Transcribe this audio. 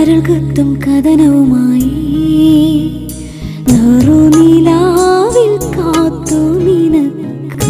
കരൾ കത്തും കഥനവുമായി. നിലാവിൽ കാത്തു നിനക്ക.